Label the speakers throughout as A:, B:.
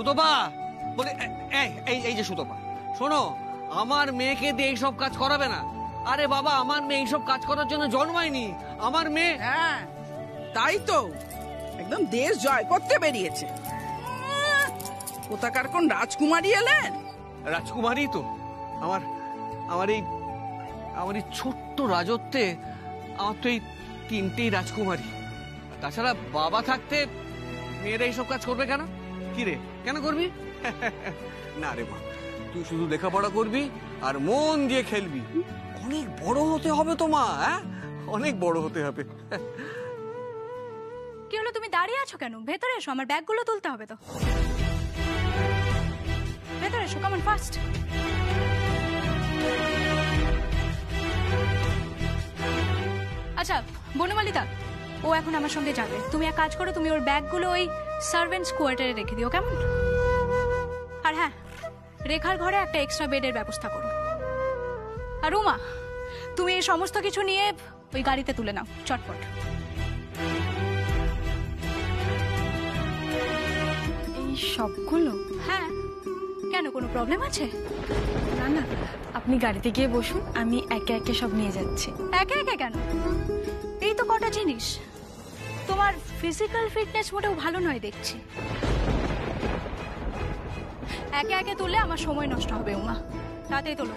A: সুতপা? বলে এই এই যে সুতপা। শোনো আমার মেয়েকে দিয়ে এইসব কাজ করাবে না। আরে বাবা আমার মেয়ে এইসব কাজ করার জন্য জন্মায়নি। আমার মেয়ে
B: হ্যাঁ তাই তো। একদম দেশ জয় করতে বেরিয়েছে। কোথাকার কোন রাজকুমারী এলেন?
A: রাজকুমারী তো। আমার আমার এই আমার এই ছোট্ট রাজত্বে আমার তো এই তিনটেই রাজকুমারী। তাছাড়া বাবা থাকতে মেয়েরা এইসব কাজ করবে কেন? কি রে? কেন করবি? না রে মা তুই শুধু লেখাপড়া করবি আর মন দিয়ে খেলবি। অনেক বড় হতে হবে তো মা হ্যাঁ? অনেক বড় হতে হবে।
C: কি হলো তুমি দাঁড়িয়ে আছো কেন? ভেতরে এসো আমার ব্যাগগুলো তুলতে হবে তো। ভেতরে এসো কেমন ফার্স্ট আচ্ছা বনমালিতা ও এখন আমার সঙ্গে যাবে। তুমি এক কাজ করো তুমি ওর ব্যাগগুলো ওই সার্ভেন্টস কোয়ার্টারে রেখে দিও কেমন? আর হ্যাঁ রেখার ঘরে একটা এক্সট্রা বেডের ব্যবস্থা করো। আর উমা তুমি এই সমস্ত কিছু নিয়ে ওই গাড়িতে তুলে নাও চটপট।
D: এই সবগুলো?
C: হ্যাঁ। কেন কোনো প্রবলেম আছে?
D: না না আপনি গাড়িতে গিয়ে বসুন আমি একে একে সব নিয়ে যাচ্ছি।
C: একে একে কেন? এই তো কটা জিনিস। তোমার ফিজিক্যাল ফিটনেস মোটেও ভালো নয় দেখছি। একে একে তুললে আমার সময় নষ্ট হবে উমা। তাতেই তোলো।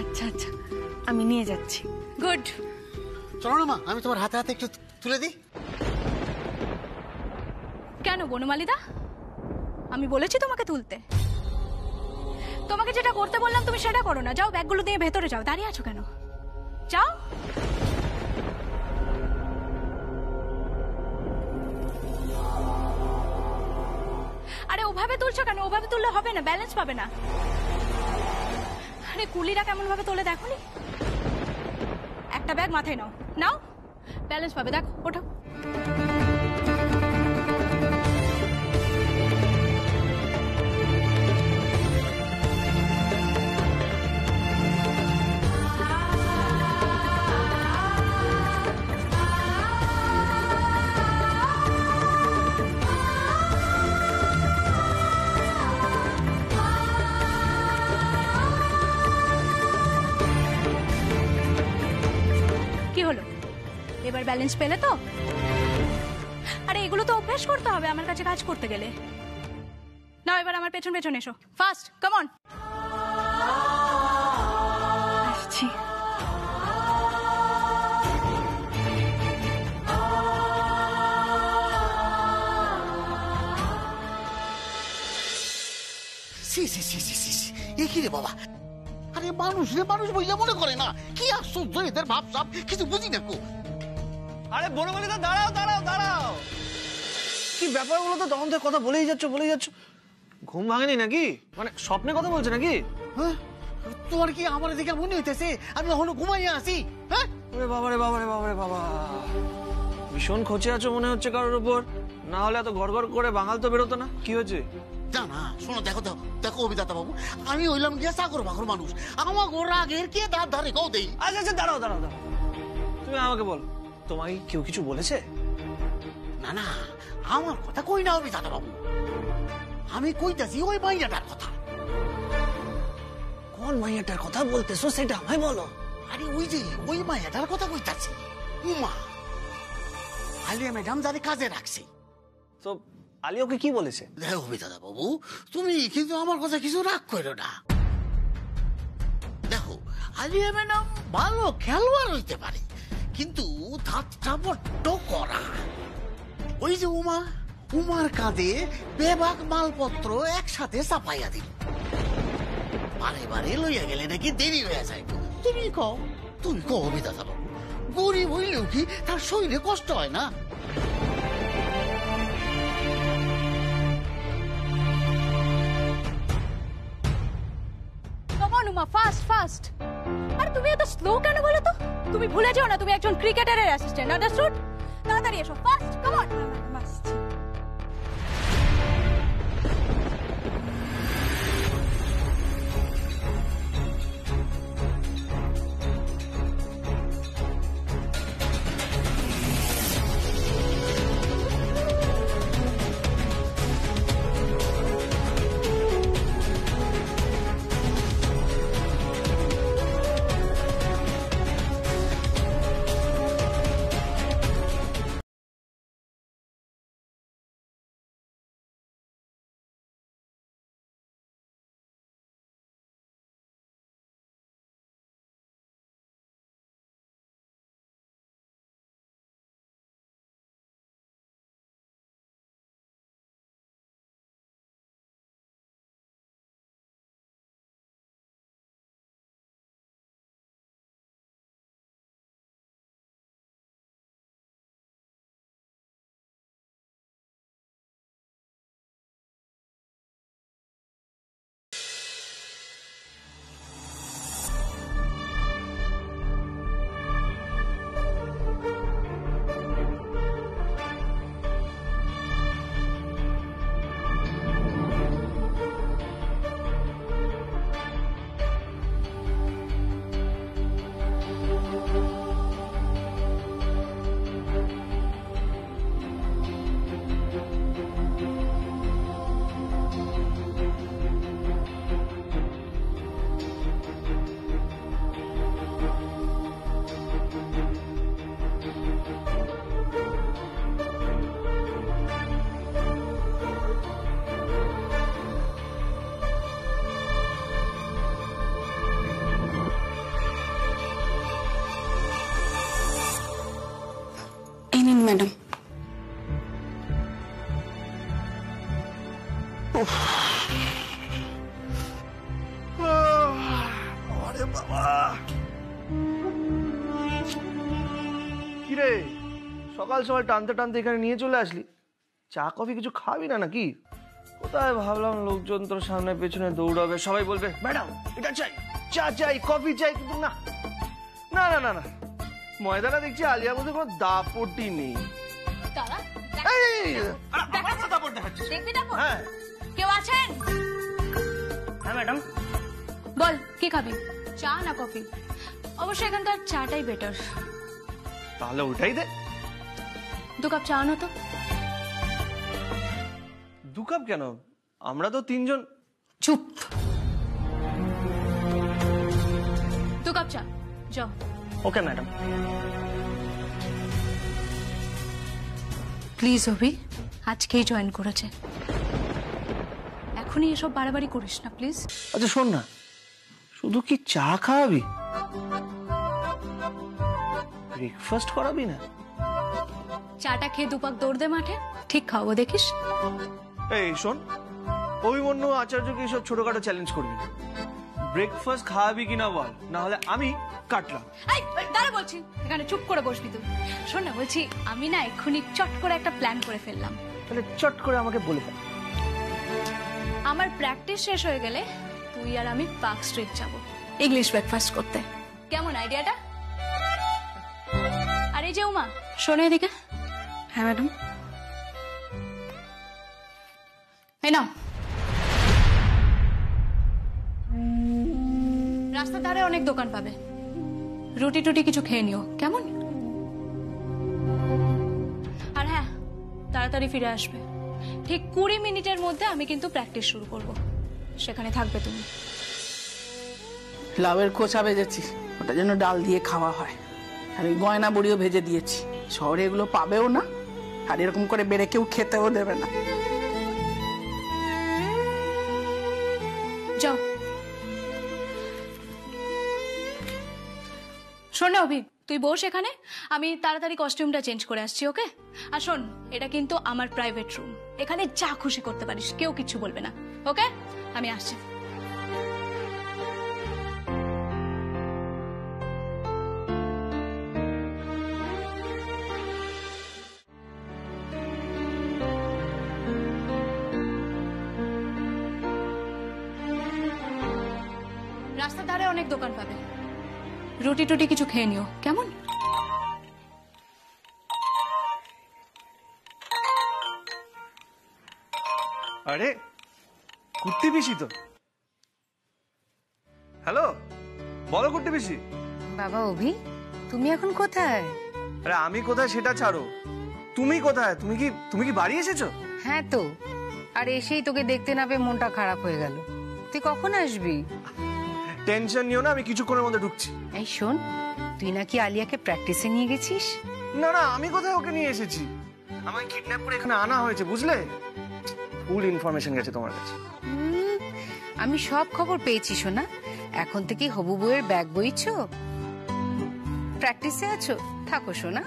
D: আচ্ছা আচ্ছা। আমি নিয়ে যাচ্ছি।
C: গুড
E: চলো না মা আমি তোমার হাতে হাতে একটু তুলে দিই।
C: কেন বনমালিদা? আমি বলেছি তোমাকে তুলতে। তোমাকে যেটা করতে বললাম তুমি সেটা করো না। যাও ব্যাগগুলো দিয়ে ভেতরে যাও। দাঁড়িয়ে আছো কেন? যাও। ওভাবে তুলছো কেন, ওভাবে তুললে হবে না ব্যালেন্স পাবে না। আরে কুলিরা কেমন ভাবে তোলে দেখো নি। একটা ব্যাগ মাথায় নাও। নাও ব্যালেন্স পাবে, দেখো, ওঠো। ব্যালেন্স পেলে তো? আরে, এগুলো তো অভ্যাস করতে হবে আমার কাছে কাজ করতে গেলে। না এবার আমার পেছন পেছন এসো। ফাস্ট কামন
D: আসছি।
E: সি সি রে বাবা? আরে মানুষ রে, মানুষ বইলে মনে করে না। কি আশ্চর্য এদের ভাব সাব কিছু বুঝি না কো।
A: আরে বনমালিদা দাঁড়াও দাঁড়াও দাঁড়াও। কি ব্যাপারগুলো তো? তখন থেকে কথা বলেই যাচ্ছ বলেই যাচ্ছ। ঘুম ভাঙেনি নাকি? মানে স্বপ্নে কথা বলছে নাকি?
E: হ্যাঁ? তোমার কি আমার দিকে মনে হইতেছে? আমি এখনও ঘুমাইয়া আছি হ্যাঁ?
A: ওরে বাবা রে বাবা রে বাবা। রে বাবা ভীষণ খোঁচে আছো মনে হচ্ছে কারোর উপর। না হলে এত গড় করে বাঙাল তো বেরোতো না। কি হয়েছে?
E: না না শোনো দেখো দেখো দেখো অভিদাতা বাবু। আমি হইলাম গিয়া মানুষ। আমার গোর আগের কে দাঁত ধারে কও দেই?
A: আচ্ছা আচ্ছা দাঁড়াও দাঁড়াও দাঁড়াও। তুমি আমাকে বলো। তোমায় কেউ কিছু বলেছে?
E: না না আমার কথা কই না অভিদাতা বাবু আমি কইতাছি ওই মাইয়াটার কথা।
A: কোন মাইয়াটার কথা বলতেছো সেটা আমায় বলো।
E: আরে ওই যে ওই মায়াটার কথা কইতাছি। উমা আলিয়া ম্যাডাম যারে কাজে রাখছে।
A: তো আলী ওকে কি বলেছে?
E: দেখো দাদা বাবু তুমি কিন্তু আমার কথা কিছু রাগ করো না। দেখো আলিয়া ম্যাডাম ভালো খেলোয়াড় হইতে পারে। কিন্তু ধাপটা বড্ড করা ওই যে উমা, উমার কাঁধে বেবাক মালপত্র একসাথে চাপাইয়া দিল। বারে বারে লইয়া গেলে নাকি দেরি হয়ে যায় তুমি কও, তুমি অভিদাতা বাবু, গরিব হইলেও কি তার শরীরে কষ্ট হয় না?
C: উমা ফাস্ট ফাস্ট আর তুমি এত স্লো কেন বলো তো? তুমি ভুলে যাও না, তুমি একজন ক্রিকেটারের অ্যাসিস্ট্যান্ট আন্ডারস্টুড তাড়াতাড়ি এসো ফাস্ট কাম
D: অন
F: নিন
G: সকাল সকাল টানতে টানতে এখানে নিয়ে চলে আসলি। চা কফি কিছু খাবি না নাকি? কোথায় ভাবলাম লোকজন তোর সামনে পেছনে দৌড়াবে সবাই বলবে ম্যাডাম এটা চাই চা চাই কফি চাই। কিন্তু না না না না না। ময়দানা দেখছি আলিয়ার মধ্যে কোনো দাপটি নেই। হ্যাঁ।
C: কেউ আছেন?
G: হ্যাঁ ম্যাডাম।
C: বল কি খাবি? চা না কফি? অবশ্য এখানকার চাটাই বেটার
G: তাহলে ওটাই দে।
C: দু কাপ চা আনো তো।
G: দু কাপ কেন? আমরা তো তিনজন
C: চুপ। দু কাপ চা যাও।
G: Okay madam.
C: প্লিজ অভি আজকেই জয়েন করেছে। এখনই এসব বাড়াবাড়ি করিস না প্লিজ।
G: আচ্ছা শোন না। শুধু কি চা খাওয়াবি? ব্রেকফাস্ট করাবি না?
C: চাটা খেয়ে দুপাক দৌড় দে মাঠে। ঠিক খাওয়াবো দেখিস।
G: এই শোন। অভিমন্যু আচার্যকে এইসব ছোটখাটো চ্যালেঞ্জ করবি ব্রেকফাস্ট খাওয়াবি কিনা বল না হলে আমি কাটলাম।
C: এই দাঁড়া বলছি। এখানে চুপ করে বসবি তুই। শোন না বলছি আমি না এক্ষুনি চট করে একটা প্ল্যান করে ফেললাম।
G: তাহলে চট করে আমাকে বলে ফেল।
C: আমার প্র্যাকটিস শেষ হয়ে গেলে তুই আর আমি পার্ক স্ট্রিট যাব। ইংলিশ ব্রেকফাস্ট করতে। কেমন আইডিয়াটা আর এই যে উমা শোনো এদিকে।
F: হ্যাঁ ম্যাডাম।
C: এই নাও। রাস্তার ধারে অনেক দোকান পাবে। রুটি টুটি কিছু খেয়ে নিও। কেমন? আর হ্যাঁ তাড়াতাড়ি ফিরে আসবে। ঠিক কুড়ি মিনিটের মধ্যে আমি কিন্তু প্র্যাকটিস শুরু করব। সেখানে থাকবে তুমি।
B: লাউয়ের খোসা ভেজেছি। ওটা যেন ডাল দিয়ে খাওয়া হয়। আর ওই গয়না বড়িও ভেজে দিয়েছি। শহরে এগুলো পাবেও না। আর এরকম করে বেড়ে কেউ খেতেও দেবে না।
C: শোন না অভি তুই বস এখানে। আমি তাড়াতাড়ি কস্টিউমটা চেঞ্জ করে আসছি, ওকে? আর শোন, এটা কিন্তু আমার প্রাইভেট রুম এখানে যা খুশি করতে পারিস, কেউ কিছু বলবে না, ওকে? আমি আসছি। অনেক দোকান পাবে। রুটি টুটি কিছু খেয়ে নিও কেমন?
G: আরে কুর্তি পিসি তো। হ্যালো বলো কুর্তি পিসি।
H: বাবা অভি তুমি এখন কোথায়?
G: আরে আমি কোথায় সেটা ছাড়ো। তুমি কোথায়? তুমি কি তুমি কি বাড়ি এসেছ?
H: হ্যাঁ তো। আর এসেই তোকে দেখতে না পেয়ে মনটা খারাপ হয়ে গেল। তুই কখন আসবি?
G: টেনশন নিও না আমি কিছুক্ষণের মধ্যে ঢুকছি।
H: এই শোন তুই নাকি আলিয়াকে প্র্যাকটিসে নিয়ে গেছিস?
G: না না আমি কোথায় ওকে নিয়ে এসেছি? আমাকে কিডন্যাপ করে এখানে আনা হয়েছে বুঝলে? ফুল ইনফরমেশন গেছে তোমার কাছে।
H: হুম, আমি সব খবর পেয়েছি শোনা এখন থেকে হবু বইয়ের ব্যাগ বইছো? প্র্যাকটিসে আছো? থাকো শোনা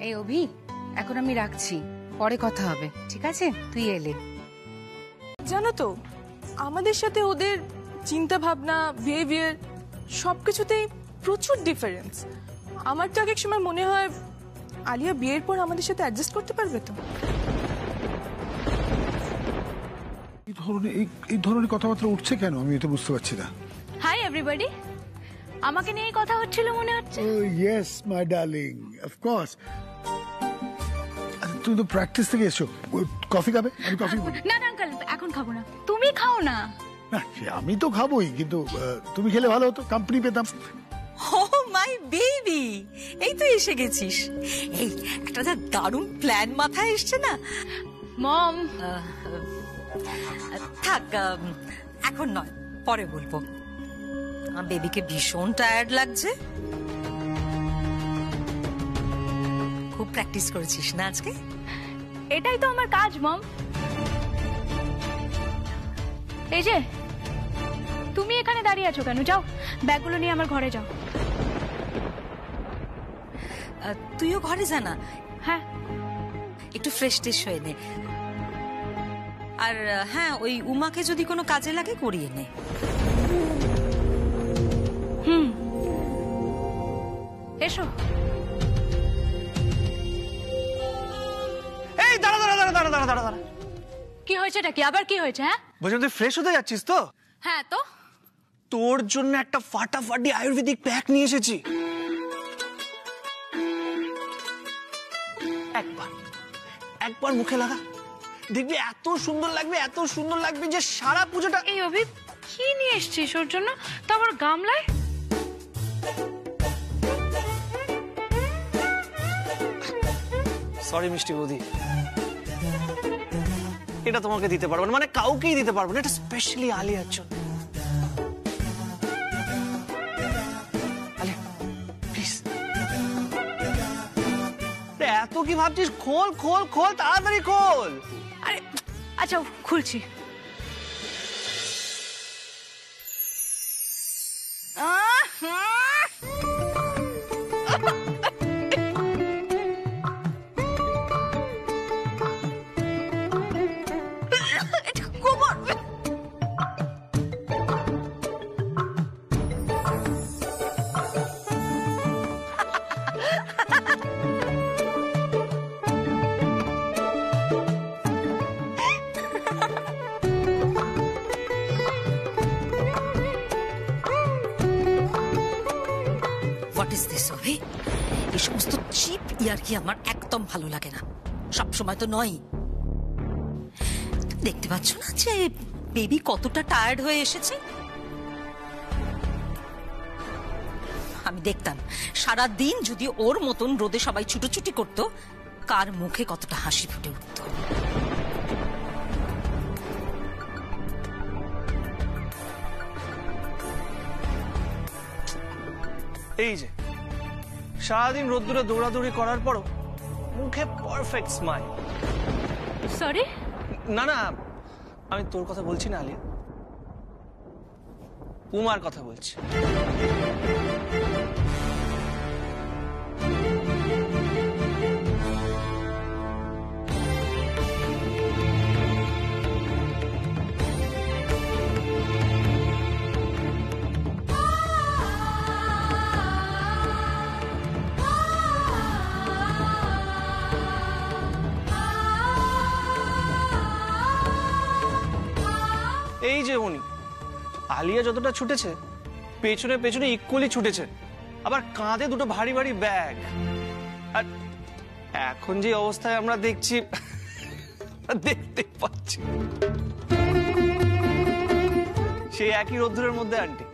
H: এই অভি এখন আমি রাখছি। পরে কথা হবে ঠিক আছে? তুই এলে।
D: জানো তো আমাদের সাথে ওদের চিন্তা ভাবনা বিহেভিয়ার সব কিছুতেই প্রচুর ডিফারেন্স আমার তো এক এক সময় মনে হয় আলিয়া বিয়ের পর আমাদের সাথে অ্যাডজাস্ট করতে পারবে তো?
I: এই ধরনের এই এই ধরনের কথাবার্তা উঠছে কেন? আমি এটা বুঝতে পারছি না।
C: হাই এভরিবডি আমাকে নিয়েই কথা হচ্ছিল মনে হচ্ছে?
I: ইয়েস মাই ডার্লিং অফকোর্স তুমি তো প্র্যাকটিস থেকে এসো। কফি খাবে? আমি কফি
C: না না আঙ্কেল এখন খাব না। তুমি খাও না।
I: না সে আমি তো খাবোই কিন্তু আহ, তুমি খেলে ভালো হতো কোম্পানি পেতাম।
J: ও মাই বেবি এই তো এসে গেছিস। এই একটা যা দারুণ প্ল্যান মাথায় এসছে না?
C: মম
J: থাক এখন নয় পরে বলব। আমার বেবিকে ভীষণ টায়ার্ড লাগছে। খুব প্র্যাকটিস করেছিস না আজকে?
C: এটাই তো আমার কাজ মম এই যে তুমি এখানে দাঁড়িয়ে আছো কেন? যাও ব্যাগগুলো নিয়ে আমার ঘরে যাও।
J: তুইও ঘরে যা না।
C: হ্যাঁ।
J: একটু ফ্রেশ ট্রেশ হয়ে নে। আর হ্যাঁ ওই উমাকে যদি কোনো কাজে লাগে করিয়ে নে।
C: হুম। এসো।
G: এই দাঁড়া দাঁড়া দাঁড়া দাঁড়া দাঁড়া দাঁড়া দাঁড়া।
C: কি হয়েছে এটা কি? আবার কি হয়েছে হ্যাঁ?
G: বলছিলাম তুই ফ্রেশ হতে যাচ্ছিস তো?
C: হ্যাঁ তো?
G: তোর জন্য একটা ফাটাফাটি আয়ুর্বেদিক প্যাক নিয়ে এসেছি। একবার একবার মুখে লাগা। দেখবি এত সুন্দর লাগবে এত সুন্দর লাগবে যে সারা পুজোটা
C: এই অভি কি নিয়ে এসছিস ওর জন্য? তারপর গামলায়?
G: সরি মিষ্টি বৌদি। এটা তোমাকে দিতে পারব না মানে কাউকেই দিতে পারব না, এটা স্পেশালি আলিয়ার জন্য আলিয়া প্লিজ এত কি ভাবছিস? খোল খোল খোল, তাড়াতাড়ি খোল।
C: আরে আচ্ছা খুলছি।
J: হোয়াট চিপ কি আমার একদম ভালো লাগে না। সব সময় তো নয় দেখতে পাচ্ছ না যে বেবি কতটা টায়ার্ড হয়ে এসেছে? আমি দেখতাম সারা দিন যদি ওর মতন রোদে সবাই ছুটোছুটি করতো, কার মুখে কতটা হাসি ফুটে উঠতো।
G: এই যে সারাদিন রোদ্দুরে দৌড়াদৌড়ি করার পরও মুখে পারফেক্ট স্মাইল
C: সরি
G: না না আমি তোর কথা বলছি না আলিয়া। উমার কথা বলছি। এই যে উনি। আলিয়া যতটা ছুটেছে, পেছনে পেছনে ইকুয়ালি ছুটেছে। আবার কাঁধে দুটো ভারী ভারী ব্যাগ আর এখন যে অবস্থায় আমরা দেখছি দেখতে পাচ্ছি। সেই একই রোদ্দুরের মধ্যে আন্টি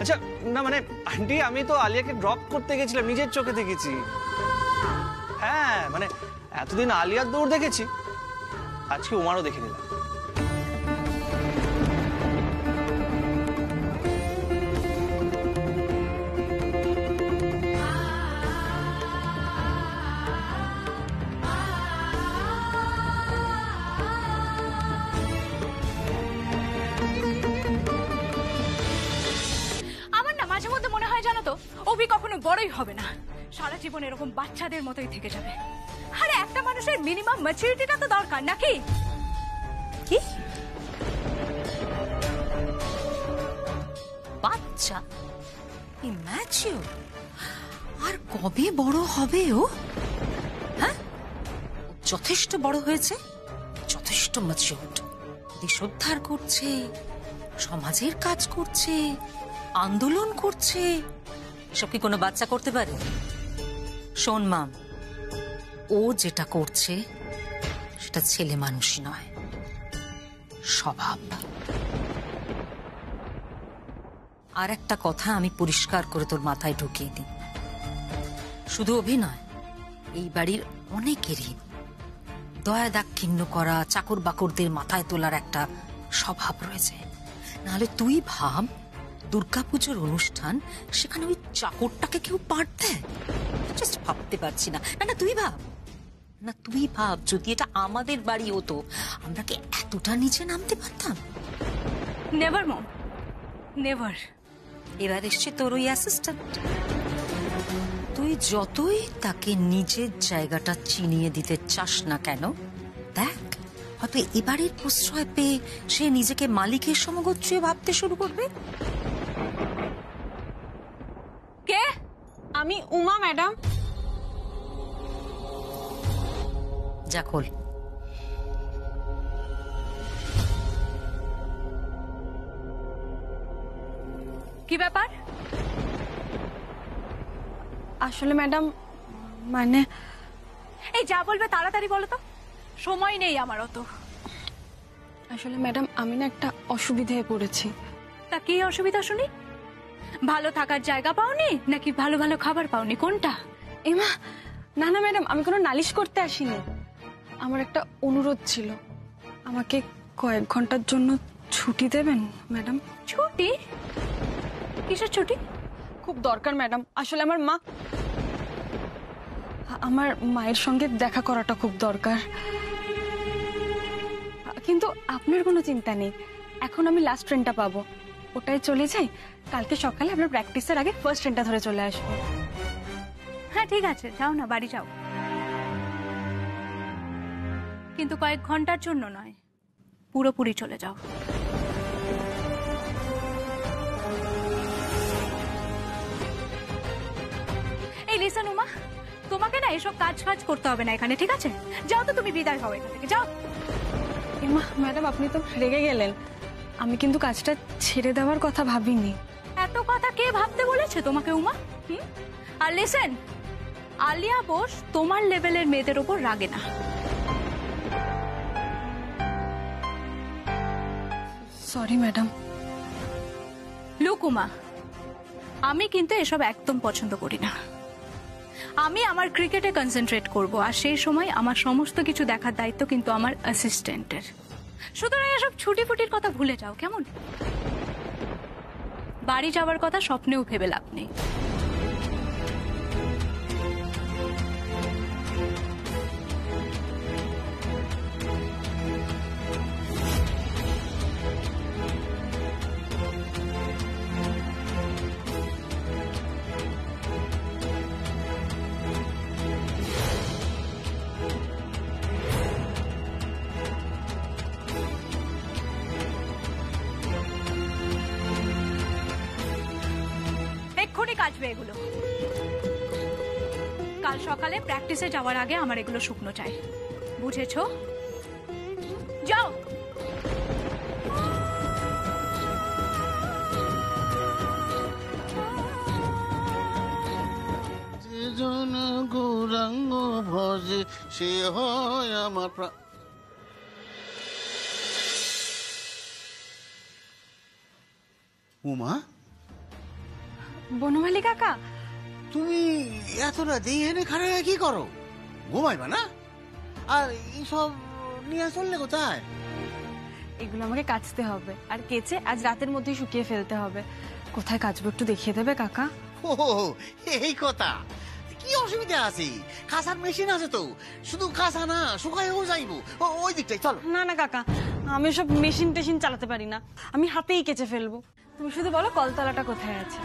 G: আচ্ছা না মানে আন্টি আমি তো আলিয়াকে ড্রপ করতে গেছিলাম, নিজের চোখে দেখেছি। হ্যাঁ মানে এতদিন আলিয়ার দৌড় দেখেছি। আজকে উমারও দেখে নিলাম।
C: জানো তো অভি কখনো বড়ই হবে না। সারা জীবন এরকম বাচ্চাদের মতোই থেকে যাবে। আরে, একটা মানুষের মিনিমাম ম্যাচুরিটিটা তো দরকার, নাকি?
J: কি? বাচ্চা? ম্যাচিও আর কবে বড় হবে ও? হ্যাঁ? যথেষ্ট বড় হয়েছে, যথেষ্ট ম্যাচিওর্ড দেশোদ্ধার করছে, সমাজের কাজ করছে, আন্দোলন করছে। এসব কি কোনো বাচ্চা করতে পারে? শোন মাম ও যেটা করছে, সেটা ছেলে মানুষই নয়, স্বভাব। আর একটা কথা আমি পরিষ্কার করে তোর মাথায় ঢুকিয়ে দিই। শুধু অভিনয়, এই বাড়ির অনেকেরই দয়া দাক্ষিণ্য করা চাকর বাকরদের মাথায় তোলার একটা স্বভাব রয়েছে। নাহলে তুই ভাব দুর্গাপুজোর অনুষ্ঠান সেখানে ওই চাকরটাকে কেউ পাঠ দেয়? জাস্ট ভাবতে পারছি না। না না তুই ভাব। না তুই ভাব যদি এটা আমাদের বাড়ি হতো আমরা কি এতটা নিচে নামতে পারতাম?
C: নেভার মম নেভার
J: এবার এসছে তোর ওই অ্যাসিস্ট্যান্ট তুই তুই যতই তাকে নিজের জায়গাটা চিনিয়ে দিতে চাস না কেন দেখ হয়তো এবারের প্রশ্রয় পেয়ে সে নিজেকে মালিকের সমগোত্রীয় ভাবতে শুরু করবে
F: কে আমি উমা ম্যাডাম।
J: যা খোল।
C: কি ব্যাপার?
F: আসলে ম্যাডাম মানে
C: এই যা বলবে তাড়াতাড়ি বলো তো। সময় নেই আমার অত।
F: আসলে ম্যাডাম আমি না একটা অসুবিধায় পড়েছি।
C: তা কি অসুবিধা শুনি? ভালো থাকার জায়গা পাওনি নাকি ভালো ভালো খাবার পাওনি? কোনটা?
F: এমা না না ম্যাডাম আমি কোনো নালিশ করতে আসিনি। আমার একটা অনুরোধ ছিল। আমাকে কয়েক ঘণ্টার জন্য ছুটি দেবেন ম্যাডাম?
C: ছুটি? কিসের ছুটি?
F: খুব দরকার ম্যাডাম। আসলে আমার মা আমার মায়ের সঙ্গে দেখা করাটা খুব দরকার। কিন্তু আপনার কোনো চিন্তা নেই। এখন আমি লাস্ট ট্রেনটা পাবো। ওটাই চলে যাই। কালকে সকালে আমরা প্র্যাকটিসের আগে ফার্স্ট ট্রেনটা ধরে চলে আসব।
C: হ্যাঁ ঠিক আছে। যাও না বাড়ি যাও। কিন্তু কয়েক ঘণ্টার জন্য নয়। পুরোপুরি চলে যাও। এই লিসন উমা। তোমাকে না এসব কাজ ফাজ করতে হবে না এখানে ঠিক আছে? যাও তো তুমি বিদায় হও এখান থেকে যাও।
F: ম্যাডাম আপনি তো রেগে গেলেন। আমি কিন্তু কাজটা ছেড়ে দেওয়ার কথা ভাবিনি।
C: এত কথা কে ভাবতে বলেছে তোমাকে উমা? হুম? আর লেসেন আলিয়া বোস তোমার লেভেলের মেয়েদের ওপর রাগে না।
F: সরি ম্যাডাম
C: লুকুমা আমি কিন্তু এসব একদম পছন্দ করি না। আমি আমার ক্রিকেটে কনসেন্ট্রেট করব আর সেই সময় আমার সমস্ত কিছু দেখার দায়িত্ব কিন্তু আমার অ্যাসিস্ট্যান্টের সুতরাং এসব ছুটি ফুটির কথা ভুলে যাও, কেমন? বাড়ি যাওয়ার কথা স্বপ্নেও ভেবে লাভ নেই। প্র্যাকটিসে যাওয়ার আগে আমার এগুলো শুকনো চাই। বুঝেছ? যাও!
E: যেজন গৌরাঙ্গ ভজে সে হয় আমার প্রা- উমা?
F: বনমালী কাকা
E: তুমি এত রাতে এখানে খাড়া কি করো? ঘুমাইবা না? আর এইসব নিয়ে চললে কোথায়?
F: এগুলো আমাকে কাচতে হবে। আর কেচে আজ রাতের মধ্যেই শুকিয়ে ফেলতে হবে। কোথায় কাচবো একটু দেখিয়ে দেবে কাকা?
E: ও এই কথা। কি অসুবিধা আছে? কাঁচার মেশিন আছে তো। শুধু কাঁচা না শুকাইও যাইবো। ওই দিকটাই চলো।
F: না না কাকা। আমি সব মেশিন টেশিন চালাতে পারি না। আমি হাতেই কেচে ফেলব। তুমি শুধু বলো কলতলাটা কোথায় আছে।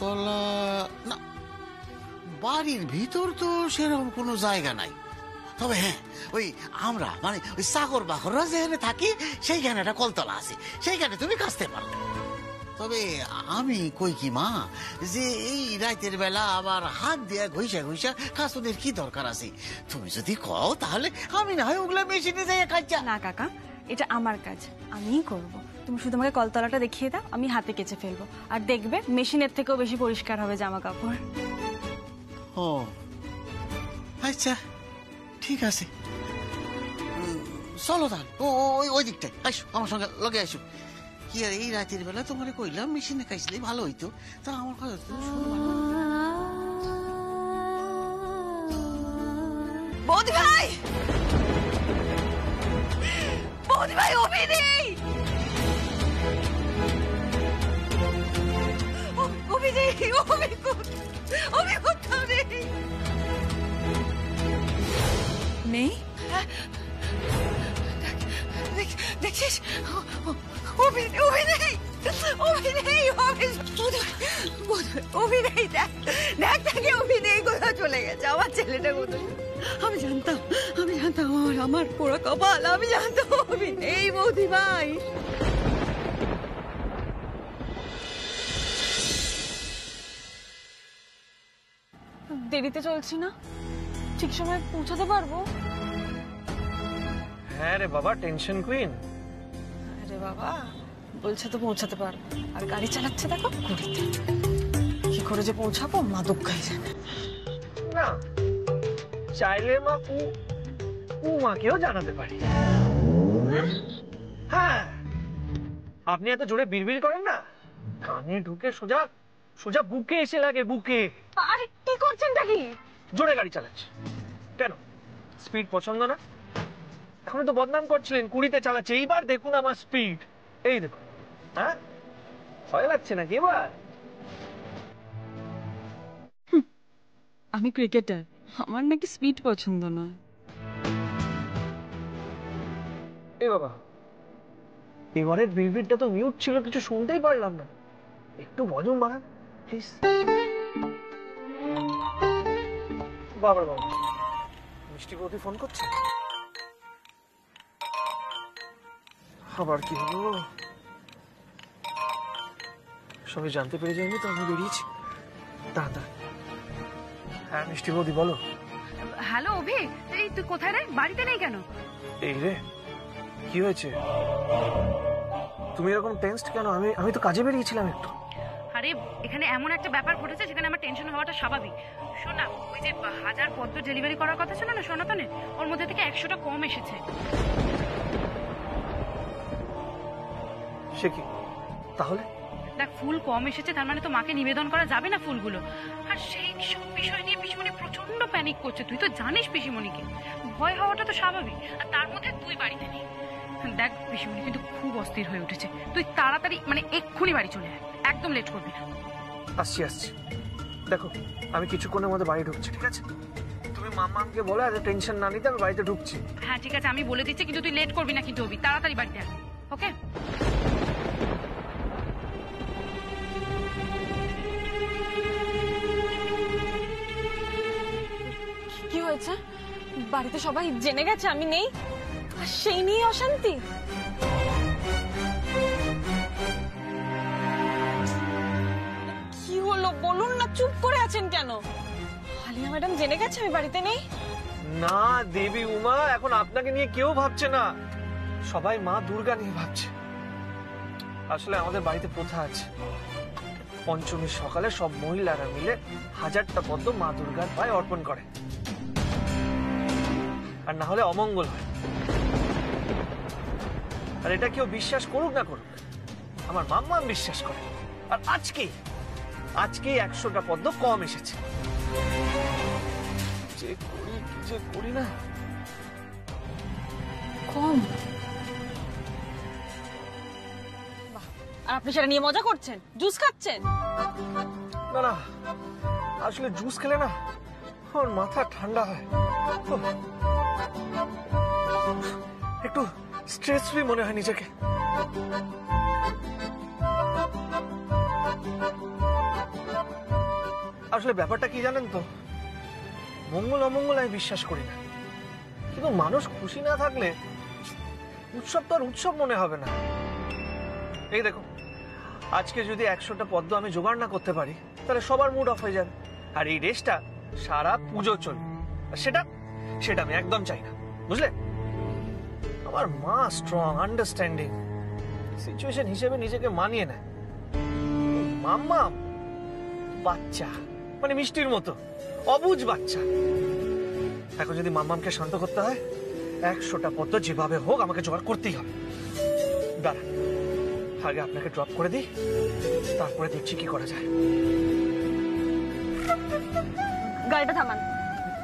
E: তলা, না, বাড়ির ভিতর তো সেরকম কোনো জায়গা নাই। তবে হ্যাঁ ওই আমরা মানে ওই সাগর বাকররা যেখানে থাকি, সেইখানে একটা কলতলা আছে। সেইখানে তুমি কাচতে পারো। তবে আমি কই কি, মা, যে এই রাতের বেলা আবার হাত দিয়ে ঘইসা ঘইসা কাচনের কি দরকার আছে? তুমি যদি কও, তাহলে আমি না হয় ওগুলা মেশিনে যাই কাজা
F: না, কাকা, এটা আমার কাজ, আমিই করব। তুমি শুধু আমাকে কলতলাটা দেখিয়ে দাও আমি হাতে কেচে ফেলব। আর দেখবে মেশিনের থেকেও বেশি পরিষ্কার হবে জামা কাপড়
E: ও আচ্ছা ঠিক আছে। চলো তাহলে ওই ওই দিকটায় আসো আমার সঙ্গে লগে আসো। কি আর এই রাতের বেলা তোমার কইলাম মেশিনে খাইছিলে ভালো হইতো। তা আমার কথা শুনবা না।
C: বৌদি ভাই! বৌদি ভাই অভি নেই। ও- অভি নেই? অভি কোথ- অভি কোথাও নেই নেই দেখ- দেখছিস ও- ও- অভি অভি নেই
K: অভিনয় অভিনয় দেখ দেখ তাকে অভিনয় কোথাও চলে গেছে। আমার ছেলেটা কোথায় আমি জানতাম আমি জানতাম আমার আমার পুরো কপাল। আমি জানতাম অভিনয় বৌদি ভাই।
F: দেরিতে চলছি না? ঠিক সময় পৌঁছাতে পারব?
G: হ্যাঁ রে বাবা টেনশন কুইন।
F: আরে বাবা বলছে তো পৌঁছাতে পারব। আর গাড়ি চালাচ্ছে দেখো কুড়িতে। কি করে যে পৌঁছাবো মা দুঃখাই জানে।
G: না চাইলে মা উ উমাকেও জানাতে পারি। হ্যাঁ আপনি এত জোরে বিড়বিড় করেন না? কানে ঢুকে সোজা সোজা বুকে এসে লাগে বুকে।
F: আরে কি করছেন কি
G: জোরে গাড়ি চালাচ্ছে। কেন? স্পিড পছন্দ না? এখন তো বদনাম করছিলেন কুড়িতে চালাচ্ছে। এইবার দেখুন আমার স্পিড। এই দেখুন। হ্যাঁ? ভয় লাগছে নাকি এবার?
F: আমি ক্রিকেটার। আমার নাকি স্পিড পছন্দ নয়।
G: এ বাবা এবারের বিড়বিড়টা তো মিউট ছিল কিছু শুনতেই পারলাম না। একটু ভজন বাড়ান প্লিজ বাবার বাবা মিষ্টি বৌদি ফোন করছে? আবার কি হলো? সবাই জানতে পেরে যায়নি তো আমি বেরিয়েছি। দাদা। হ্যাঁ মিষ্টি বৌদি বলো।
L: হ্যালো অভি এই তুই কোথায় রে? বাড়িতে নেই কেন?
G: এই রে কি হয়েছে? তুমি এরকম টেনসড কেন? আমি আমি তো কাজে বেরিয়েছিলাম একটু।
L: আরে এখানে এমন একটা ব্যাপার ঘটেছে যেখানে আমার টেনশন হওয়াটা স্বাভাবিক। শোনা ওই যে হাজার পদ্ম ডেলিভারি করার কথা ছিল না সনাতনের? ওর মধ্যে থেকে একশোটা কম এসেছে।
G: সে কি? তাহলে?
L: দেখ ফুল কম এসেছে তার মানে তো মাকে নিবেদন করা যাবে না ফুলগুলো। আর সেই সব বিষয় নিয়ে পিসিমণি প্রচণ্ড প্যানিক করছে। তুই তো জানিস পিসিমণিকে। ভয় হওয়াটা তো স্বাভাবিক। আর তার মধ্যে তুই বাড়িতে নেই। দেখ পিসিমণি কিন্তু খুব অস্থির হয়ে উঠেছে। তুই তাড়াতাড়ি মানে এক্ষুনি বাড়ি চলে আয়। একদম লেট করবি না।
G: আসছি আসছি। দেখো আমি কিছুক্ষণের মধ্যে বাড়ি ঢুকছি ঠিক আছে? তুমি মামাকে বলে এত টেনশন না নিতে আমি বাড়িতে ঢুকছি।
L: হ্যাঁ ঠিক আছে আমি বলে দিচ্ছি কিন্তু তুই লেট করবি না কিন্তু অভি। তাড়াতাড়ি বাড়িতে আয় ওকে?
F: কি হয়েছে? বাড়িতে সবাই জেনে গেছে আমি নেই? আর সেই নিয়ে অশান্তি? করে আছেন কেন? আলিয়া ম্যাডাম জেনে গেছে আমি বাড়িতে নেই?
G: না, দেবী উমা, এখন আপনাকে নিয়ে কেউ ভাবছে না। সবাই মা দুর্গা নিয়ে ভাবছে। আসলে আমাদের বাড়িতে প্রথা আছে। পঞ্চমীর সকালে সব মহিলারা মিলে হাজারটা পদ্ম মা দুর্গার পায়ে অর্পণ করে। আর না হলে অমঙ্গল হয়। আর এটা কেউ বিশ্বাস করুক না করুক, আমার মাম্মা বিশ্বাস করে। আর আজকে আজকে একশোটা পদ্ম কম এসেছে। যে করি কি যে করি না।
F: কম? আর আপনি সেটা নিয়ে মজা করছেন? জুস খাচ্ছেন?
G: না না আসলে জুস খেলে না আমার মাথা ঠান্ডা হয়। একটু স্ট্রেস ফ্রি মনে হয় নিজেকে। আসলে ব্যাপারটা কি জানেন তো? মঙ্গল অমঙ্গল আমি বিশ্বাস করি না। কিন্তু মানুষ খুশি না থাকলে উৎসব তো আর উৎসব মনে হবে না। এই দেখো, আজকে যদি একশোটা পদ্ম আমি জোগাড় না করতে পারি, তাহলে সবার মুড অফ হয়ে যাবে। আর এই রেসটা সারা পুজো চলবে। সেটা সেটা আমি একদম চাই না। বুঝলে? আমার মা স্ট্রং আন্ডারস্ট্যান্ডিং সিচুয়েশন হিসেবে নিজেকে মানিয়ে নেয়। মাম্মা বাচ্চা মানে মিষ্টির মতো অবুজ বাচ্চা। এখন যদি মাম্মামকে শান্ত করতে হয় একশোটা পদ্ম যেভাবে হোক আমাকে জোগাড় করতেই হবে। দাঁড়া আগে আপনাকে ড্রপ করে দিই তারপরে দেখছি কি করা যায়।
F: গাড়িটা থামান।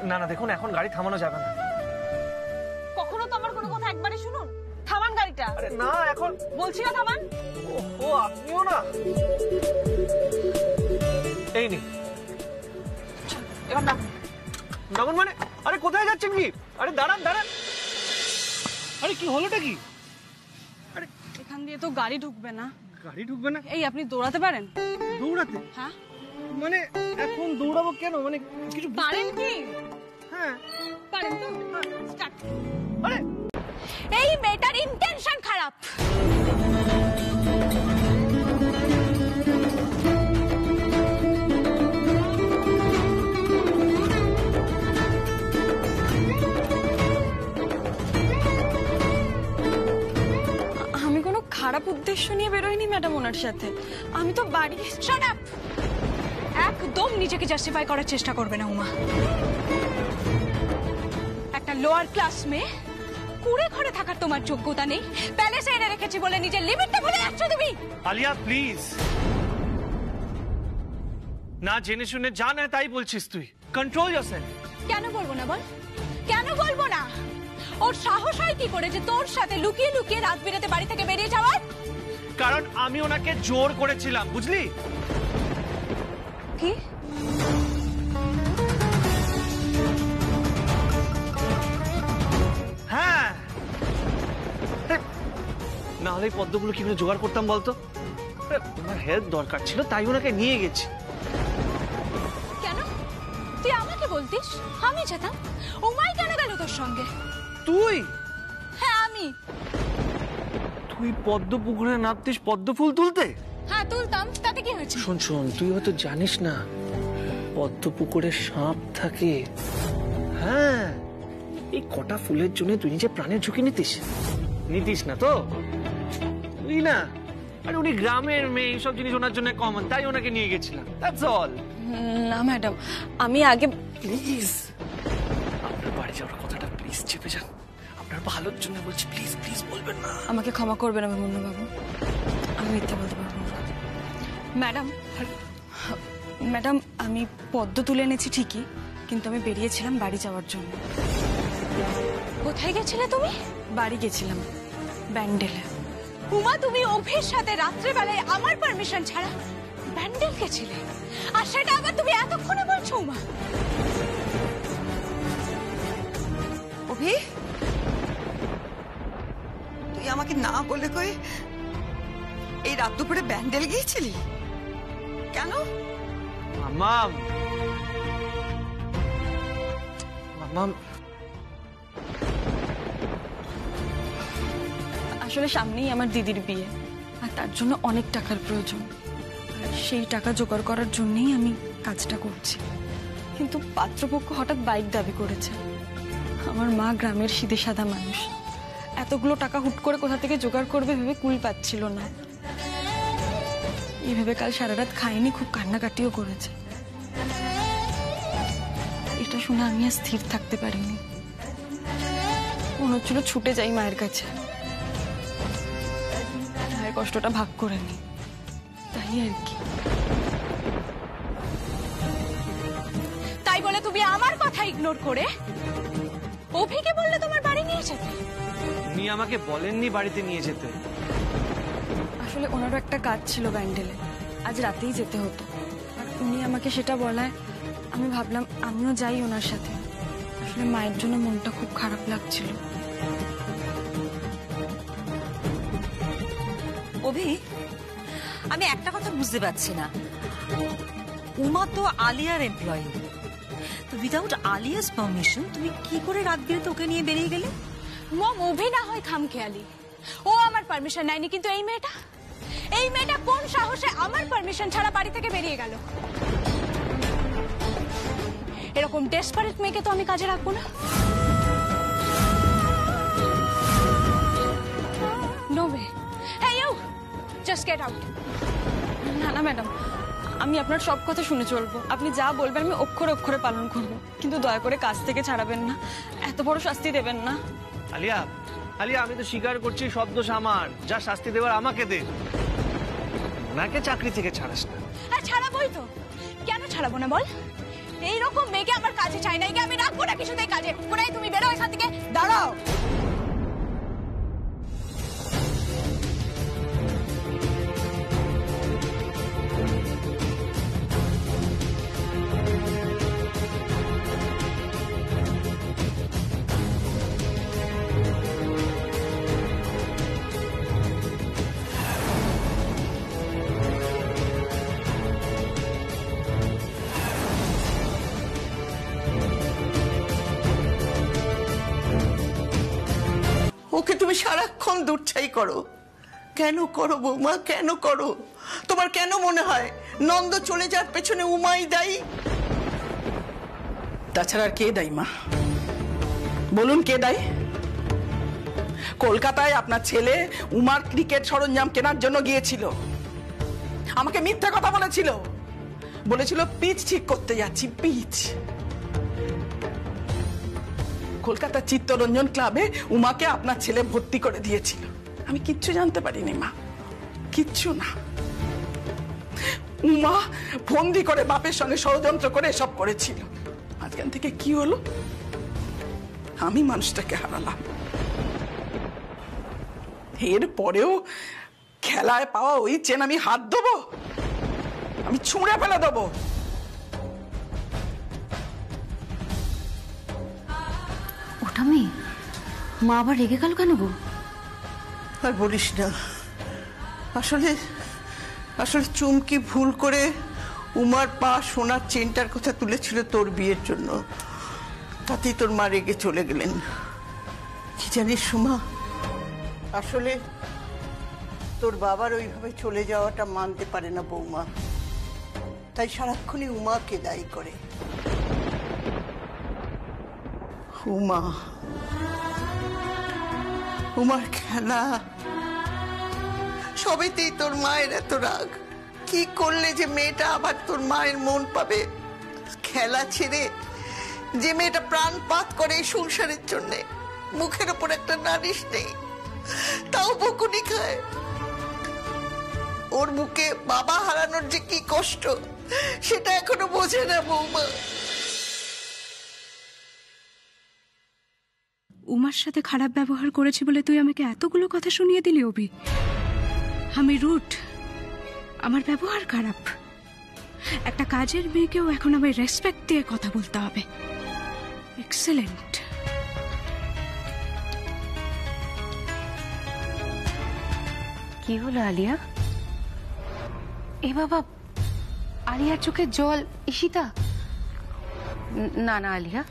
G: না না দেখুন এখন গাড়ি থামানো যাবে না।
F: কখনো তো আমার কোনো কথা একবারে শুনুন। গাড়িটা
G: আরে না এখন
F: বলছি না থামান।
G: ও আপনিও না। এই নি।
F: এবার না
G: নামুন মানে? আরে কোথায় যাচ্ছেন কি? আরে দাঁড়ান দাঁড়ান। আরে কি হলোটা কি?
F: আরে এখান দিয়ে তো গাড়ি ঢুকবে না।
G: গাড়ি ঢুকবে না?
F: এই আপনি দৌড়াতে পারেন?
G: দৌড়াতে?
F: হ্যাঁ।
G: মানে এখন দৌড়াবো কেন? মানে কিছু
F: পারেন কি?
G: হ্যাঁ।
F: পারেন তো। স্টার্ট।
G: আরে
C: এই মেয়েটার ইন্টেনশন খারাপ।
F: আমি কোনো খারাপ উদ্দেশ্য নিয়ে বেরোইনি ম্যাডাম ওনার সাথে। আমি তো বাড়ি
C: শাট আপ একদম নিজেকে জাস্টিফাই করার চেষ্টা করবে না উমা। একটা লোয়ার ক্লাস মেয়ে কুড়ে ঘরে থাকার তোমার যোগ্যতা নেই। প্যালেসে এনে রেখেছি বলে নিজের লিমিটটা ভুলে যাচ্ছ তুমি।
G: আলিয়া প্লিজ না জেনে শুনে যা না তাই বলছিস তুই। কন্ট্রোল yourself
C: কেন বলব না বল? কেন বলব না? ওর সাহস হয় কি করে যে তোর সাথে লুকিয়ে লুকিয়ে রাত বিরেতে বাড়ি থেকে বেরিয়ে যাওয়ার?
G: কারণ আমি ওনাকে জোর করেছিলাম বুঝলি?
C: কি?
G: না হলে পদ্মগুলো কি করে জোগাড় করতাম বলতো? ওনার হেল্প দরকার ছিল তাই ওনাকে নিয়ে গেছি।
C: কেন? তুই আমাকে বলতিস? আমি যেতাম? উমাই কেন গেল তোর সঙ্গে?
G: তুই?
C: হ্যাঁ আমি।
G: তুই পদ্ম পুকুরে নামতিস পদ্ম ফুল তুলতে?
C: হ্যাঁ তুলতাম তাতে কি হয়েছে?
G: শোন শোন তুই হয়তো জানিস না পদ্ম পুকুরে সাপ থাকে। হ্যাঁ এই কটা ফুলের জন্য তুই নিজে প্রাণের ঝুঁকি নিতিস। নিতিস না তো? তুই না আরে উনি গ্রামের মেয়ে এইসব জিনিস ওনার জন্য কমন তাই ওনাকে নিয়ে গেছিলাম। দ্যাটস অল
F: না ম্যাডাম আমি আগে
G: প্লিজ। আপনার বাড়ি যাওয়ার কথাটা প্লিজ চেপে যান। আপনার ভালোর জন্য বলছি প্লিজ প্লিজ বলবেন না।
F: আমাকে ক্ষমা করবেন আমি মুন্নবাবু। আমি মিথ্যে বলতে পারব না। ম্যাডাম ম্যাডাম আমি পদ্ম তুলে এনেছি ঠিকই কিন্তু আমি বেরিয়েছিলাম বাড়ি যাওয়ার জন্য।
C: কোথায় গেছিলে তুমি?
F: বাড়ি গেছিলাম ব্যান্ডেলে।
C: উমা তুমি অভির সাথে রাত্রেবেলায় আমার পারমিশন ছাড়া ব্যান্ডেল গেছিলে আর সেটা আবার তুমি এতক্ষণে বলছো উমা?
K: অভি? তুই আমাকে না বলে কই এই রাত দুপুরে ব্যান্ডেল গিয়েছিলি? কেন?
G: মামাম। মামাম
F: আসলে সামনেই আমার দিদির বিয়ে। আর তার জন্য অনেক টাকার প্রয়োজন। সেই টাকা জোগাড় করার জন্যই আমি কাজটা করছি। কিন্তু পাত্রপক্ষ হঠাৎ বাইক দাবি করেছে। আমার মা গ্রামের সিধে সাদা মানুষ। এতগুলো টাকা হুট করে কোথা থেকে জোগাড় করবে ভেবে কুল পাচ্ছিল না। এই ভেবে কাল সারা রাত খাইনি খুব কান্নাকাটিও করেছে। এটা শুনে আমি আর স্থির থাকতে পারিনি। মনে হচ্ছিল ছুটে যাই মায়ের কাছে। কষ্টটা ভাগ করে নি। তাই আর কি।
C: তাই বলে তুমি আমার কথা ইগনোর করে অভিকে বললে তোমার বাড়ি নিয়ে যেতে?
G: উনি আমাকে বলেননি বাড়িতে নিয়ে যেতে।
F: আসলে ওনারও একটা কাজ ছিল ব্যান্ডেলে। আজ রাতেই যেতে হতো। আর উনি আমাকে সেটা বলায় আমি ভাবলাম আমিও যাই ওনার সাথে। আসলে মায়ের জন্য মনটা খুব খারাপ লাগছিল।
J: আমি একটা কথা বুঝতে পারছি না। উমা তো আলিয়ার এমপ্লয়ি তো উইদাউট আলিয়াস পারমিশন তুমি কি করে রাত বিরেতে ওকে নিয়ে বেরিয়ে গেলে?
C: মম অভি না হয় খামখেয়ালি। ও আমার পারমিশন নেয়নি কিন্তু এই মেয়েটা? এই মেয়েটা কোন সাহসে আমার পারমিশন ছাড়া বাড়ি থেকে বেরিয়ে গেল? এরকম ডেসপারেট মেয়েকে তো আমি কাজে রাখব না। নো জাস্ট গেট আউট
F: না না ম্যাডাম। আমি আপনার সব কথা শুনে চলবো। আপনি যা বলবেন আমি অক্ষরে অক্ষরে পালন করব। কিন্তু দয়া করে কাজ থেকে ছাড়াবেন না। এত বড় শাস্তি দেবেন না।
G: আলিয়া আলিয়া আমি তো স্বীকার করছি সব দোষ আমার। যা শাস্তি দেওয়ার আমাকে দে। ওনাকে চাকরি থেকে ছাড়াস না।
C: হ্যাঁ ছাড়াবোই তো। কেন ছাড়াবো না বল? এই এইরকম মেয়েকে আমার কাছে চাই না আমি রাখব না কিছুতেই কাজে। কোনায় তুমি বেরো এখান থেকে। দাঁড়াও।
M: দূরছাই করো। কেন করো বৌমা, কেন করো? তোমার কেন মনে হয় নন্দ চলে যাওয়ার পেছনে উমাই দায়ী?
B: তাছাড়া আর কে দায়ী, মা? বলুন কে দায়ী? কলকাতায় আপনার ছেলে উমার ক্রিকেট সরঞ্জাম কেনার জন্য গিয়েছিল। আমাকে মিথ্যা কথা বলেছিল। বলেছিল, পিচ ঠিক করতে যাচ্ছি, পিচ। কলকাতা চিত্তরঞ্জন ক্লাবে উমাকে আপনার ছেলে ভর্তি করে দিয়েছিল। আমি কিচ্ছু জানতে পারিনি, মা। কিচ্ছু না। উমা ফন্দি করে বাপের সঙ্গে ষড়যন্ত্র করে এসব করেছিল। আজকাল থেকে কি হলো? আমি মানুষটাকে হারালাম। এর পরেও খেলায় পাওয়া ওই চেন আমি হাত দেবো? আমি ছুঁড়ে ফেলে দেবো?
J: মেয়ে মা আবার রেগে গেল কেন গো?
M: আর বলিস না। আসলে আসলে চুমকি ভুল করে উমার পা সোনার চেনটার কথা তুলেছিল তোর বিয়ের জন্য। তাতেই তোর মা রেগে চলে গেলেন। কি জানিস সুমা, আসলে তোর বাবার ওইভাবে চলে যাওয়াটা মানতে পারে না বৌমা। তাই সারাক্ষণই উমাকে দায়ী করে। উমা, উমার খেলা। সবেতেই তোর মায়ের এত রাগ। কি করলে যে মেয়েটা আবার তোর মায়ের মন পাবে? খেলা ছেড়ে যে মেয়েটা প্রাণপাত করে এই সংসারের জন্য, মুখের ওপর একটা নারিশ নেই, তাও বকুনি খায়। ওর মুখে বাবা হারানোর যে কি কষ্ট, সেটা এখনও বোঝে না বৌমা।
C: উমার সাথে খারাপ ব্যবহার করেছি বলে তুই আমাকে এতগুলো কথা শুনিয়ে দিলি, অভি। আমি রুট। আমার ব্যবহার খারাপ। একটা কাজের মেয়েকেও এখন আমায় রেসপেক্ট দিয়ে কথা বলতে হবে। এক্সেলেন্ট।
H: কি হলো, আলিয়া? এ বাবা, আলিয়ার চোখে জল। ঈশিতা? না না, আলিয়া।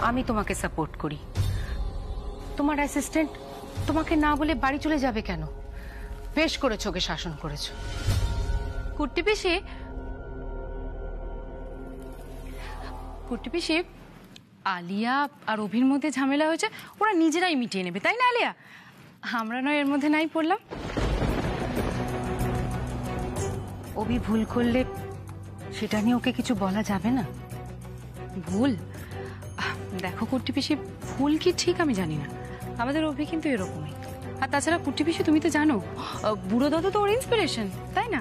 H: আমি তোমাকে সাপোর্ট করি। তোমার অ্যাসিস্ট্যান্ট তোমাকে না বলে বাড়ি চলে যাবে কেন? বেশ করেছ ওকে শাসন করেছ। কুট্টি পিসি পিসি, আলিয়া আর অভির মধ্যে ঝামেলা হয়েছে, ওরা নিজেরাই মিটিয়ে নেবে, তাই না আলিয়া? আমরা নয়, এর মধ্যে নাই পড়লাম। অভি ভুল করলে সেটা নিয়ে ওকে কিছু বলা যাবে না? ভুল? দেখো কুট্টি পিসি, ভুল কি ঠিক আমি জানি না। আমাদের অভি কিন্তু এরকমই। আর তাছাড়া কুট্টি পিসি তুমি তো জানো বুড়ো দাদু তো ওর ইন্সপিরেশন তাই না?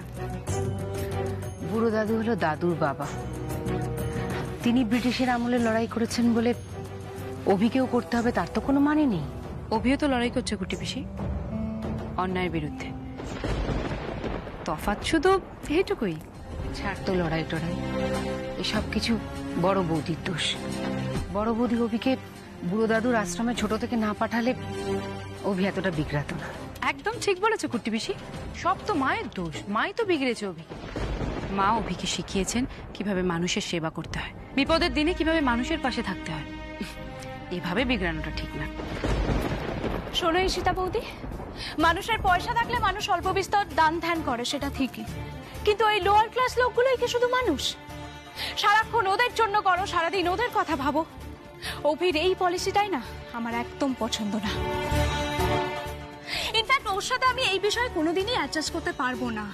H: বুড়ো দাদু হলো দাদুর বাবা। তিনি ব্রিটিশের আমলে লড়াই করেছেন বলে অভিকেও করতে হবে তার তো কোনো মানে নেই। অভিও তো লড়াই করছে কুটি পিসি অন্যায়ের বিরুদ্ধে। তফাৎ শুধু এইটুকুই ছাড় তো লড়াই টড়াই এসব কিছু বড় বৌদির দোষ। বড় বৌদি অভিকে বুড়ো দাদুর আশ্রমে ছোট থেকে না পাঠালে অভি এতটা বিগড়াতো না। একদম ঠিক বলেছ কুট্টি পিসি। সব তো মায়ের দোষ। মাই তো বিগড়েছে অভি মা অভিকে শিখিয়েছেন কীভাবে মানুষের সেবা করতে হয়। বিপদের দিনে কীভাবে মানুষের পাশে থাকতে হয়। এভাবে বিগড়ানোটা ঠিক না।
C: শোনো ঈশিতা বৌদি মানুষের পয়সা থাকলে মানুষ অল্প বিস্তর দান ধ্যান করে সেটা ঠিকই। কিন্তু এই লোয়ার ক্লাস লোকগুলোই কি শুধু মানুষ? সারাক্ষণ ওদের জন্য করো সারাদিন ওদের কথা ভাবো। অভির এই পলিসিটাই না আমার একদম পছন্দ না। ইনফ্যাক্ট ওর সাথে আমি এই বিষয়ে কোনোদিনই অ্যাডজাস্ট করতে পারব না।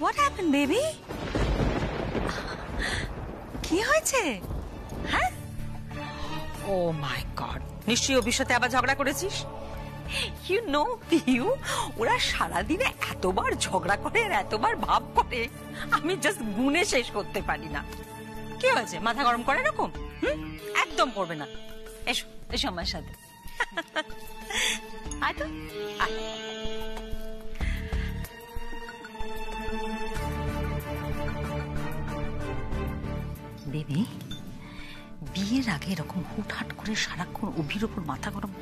K: হোয়াট হ্যাপেন বেবি কি হয়েছে? হ্যাঁ? ও মাই গড নিশ্চয়ই অভির সাথে আবার ঝগড়া করেছিস? ইউ নো পিউ ওরা সারাদিনে এতবার ঝগড়া করে আর এতবার ভাব করে। আমি জাস্ট গুনে শেষ করতে পারি না। কি হয়েছে? মাথা গরম করে এরকম? একদম করবে না। এসো এসো আমার সাথে। আয় বেবি, বিয়ের আগে এরকম হুটহাট করে সারাক্ষণ অভির ওপর মাথা গরম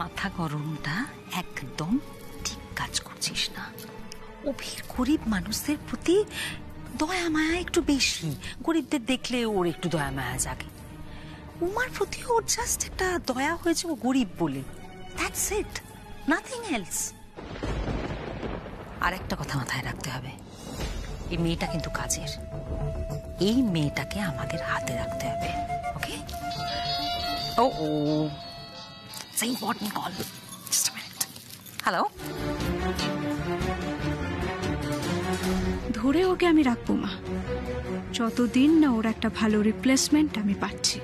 K: মাথা গরমটা একদম অভির গরিব মানুষদের প্রতি
J: দয়া মায়া একটু বেশি। গরিবদের দেখলে ওর একটু দয়া মায়া জাগে। উমার প্রতি ওর জাস্ট একটা দয়া হয়েছে ও গরিব বলে। দ্যাটস ইট নাথিং এলস আর একটা কথা মাথায় রাখতে হবে। এই মেয়েটা কিন্তু কাজের। এই মেয়েটাকে আমাদের হাতে রাখতে হবে ওকে ও ও ইম্পর্টেন্ট কল জাস্ট হ্যালো
C: ধরে ওকে আমি রাখব, মা। যতদিন না ওর একটা ভালো রিপ্লেসমেন্ট আমি পাচ্ছি।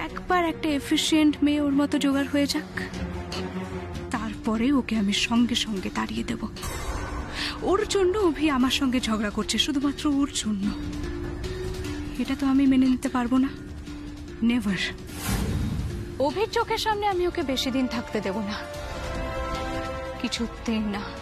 C: একবার একটা এফিশিয়েন্ট মেয়ে ওর মতো জোগাড় হয়ে যাক। তারপরে ওকে আমি সঙ্গে সঙ্গে তাড়িয়ে দেব। ওর জন্য অভি আমার সঙ্গে ঝগড়া করছে, শুধুমাত্র ওর জন্য। এটা তো আমি মেনে নিতে পারব না। নেভার অভির চোখের সামনে আমি ওকে বেশি দিন থাকতে দেব না। কিছুতেই না।